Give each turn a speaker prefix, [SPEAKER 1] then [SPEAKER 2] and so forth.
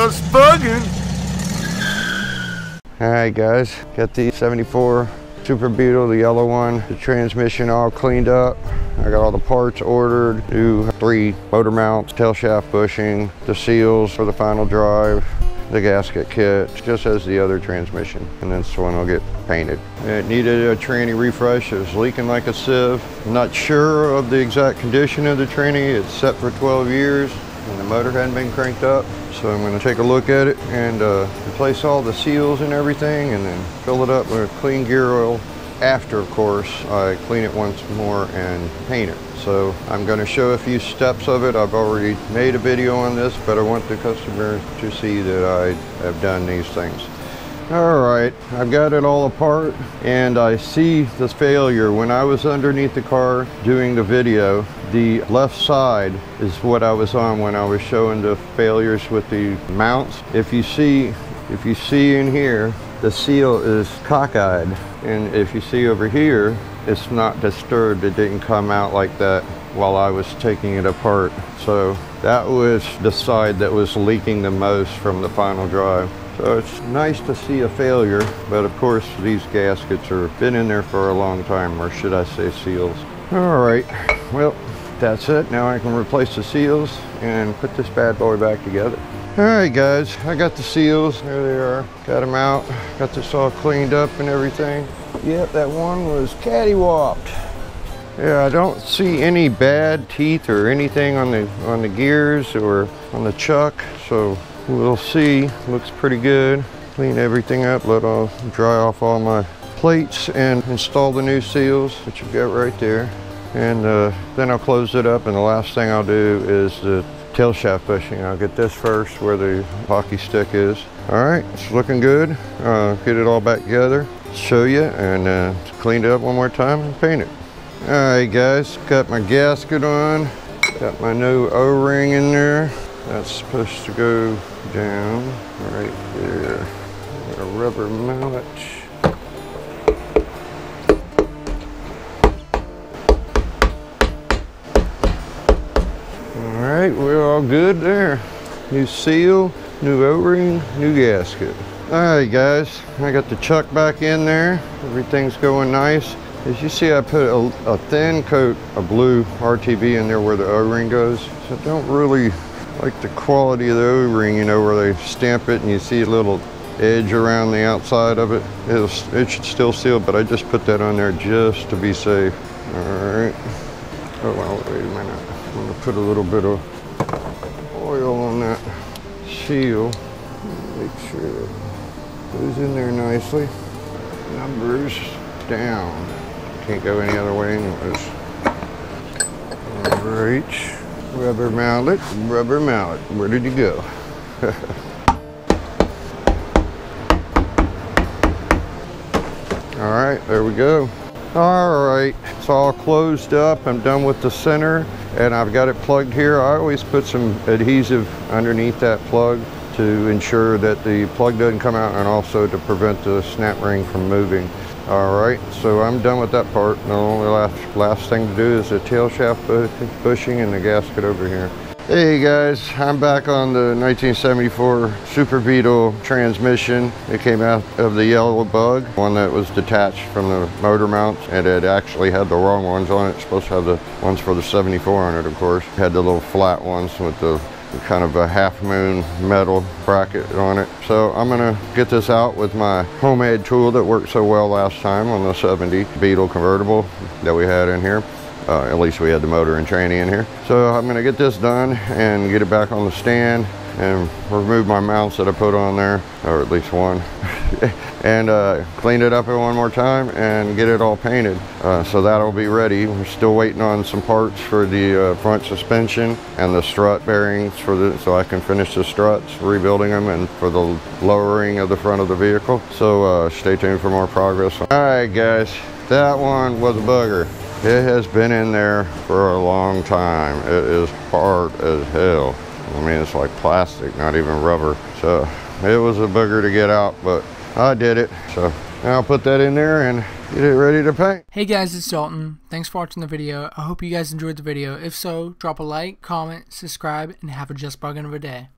[SPEAKER 1] Bugging.
[SPEAKER 2] Alright guys, got the 74 Super Beetle, the yellow one, the transmission all cleaned up. I got all the parts ordered, new three motor mounts, tail shaft bushing, the seals for the final drive, the gasket kit, just as the other transmission. And then this one will get painted. It needed a tranny refresh. It was leaking like a sieve. I'm not sure of the exact condition of the tranny. It's set for 12 years and the motor hadn't been cranked up. So I'm going to take a look at it and uh, replace all the seals and everything and then fill it up with clean gear oil. After, of course, I clean it once more and paint it. So I'm going to show a few steps of it. I've already made a video on this, but I want the customer to see that I have done these things. All right, I've got it all apart and I see the failure. When I was underneath the car doing the video, the left side is what I was on when I was showing the failures with the mounts. If you see, if you see in here, the seal is cockeyed. And if you see over here, it's not disturbed. It didn't come out like that while I was taking it apart. So that was the side that was leaking the most from the final drive. So it's nice to see a failure, but of course these gaskets are been in there for a long time, or should I say seals. All right, well, that's it. Now I can replace the seals and put this bad boy back together. All right, guys, I got the seals. There they are. Got them out. Got this all cleaned up and everything. Yep, that one was cattywapped. Yeah, I don't see any bad teeth or anything on the on the gears or on the chuck, so we'll see. Looks pretty good. Clean everything up, let all dry off all my plates and install the new seals that you've got right there. And uh, then I'll close it up and the last thing I'll do is the tail shaft bushing. I'll get this first where the hockey stick is. All right, it's looking good. Uh, get it all back together, show you, and uh, clean it up one more time and paint it. All right, guys, got my gasket on. Got my new O-ring in there. That's supposed to go down right there. a rubber mallet. All right, we're all good there. New seal, new O-ring, new gasket. All right, guys, I got the chuck back in there. Everything's going nice. As you see, I put a, a thin coat of blue RTV in there where the O-ring goes. So don't really like the quality of the O-ring, you know, where they stamp it and you see a little edge around the outside of it. It'll, it should still seal, but I just put that on there just to be safe. All right. Oh, well, wait a minute. I'm gonna put a little bit of oil on that seal. Make sure it goes in there nicely. Numbers down. Can't go any other way anyways. All right. Rubber mallet, rubber mallet. Where did you go? all right, there we go. All right, it's all closed up. I'm done with the center and I've got it plugged here. I always put some adhesive underneath that plug to ensure that the plug doesn't come out and also to prevent the snap ring from moving. All right, so I'm done with that part. The only last, last thing to do is the tail shaft bushing and the gasket over here. Hey guys, I'm back on the 1974 Super Beetle transmission. It came out of the yellow bug, one that was detached from the motor mounts and it actually had the wrong ones on it. It's supposed to have the ones for the 74 on it, of course. It had the little flat ones with the kind of a half moon metal bracket on it. So I'm gonna get this out with my homemade tool that worked so well last time on the 70 Beetle convertible that we had in here. Uh, at least we had the motor and tranny in here. So I'm gonna get this done and get it back on the stand and remove my mounts that I put on there, or at least one, and uh, clean it up one more time and get it all painted. Uh, so that'll be ready. We're still waiting on some parts for the uh, front suspension and the strut bearings for the, so I can finish the struts, rebuilding them, and for the lowering of the front of the vehicle. So uh, stay tuned for more progress. All right, guys, that one was a bugger. It has been in there for a long time. It is hard as hell. I mean, it's like plastic, not even rubber. So it was a booger to get out, but I did it. So now I'll put that in there and get it ready to paint.
[SPEAKER 3] Hey guys, it's Dalton. Thanks for watching the video. I hope you guys enjoyed the video. If so, drop a like, comment, subscribe, and have a just bugging of a day.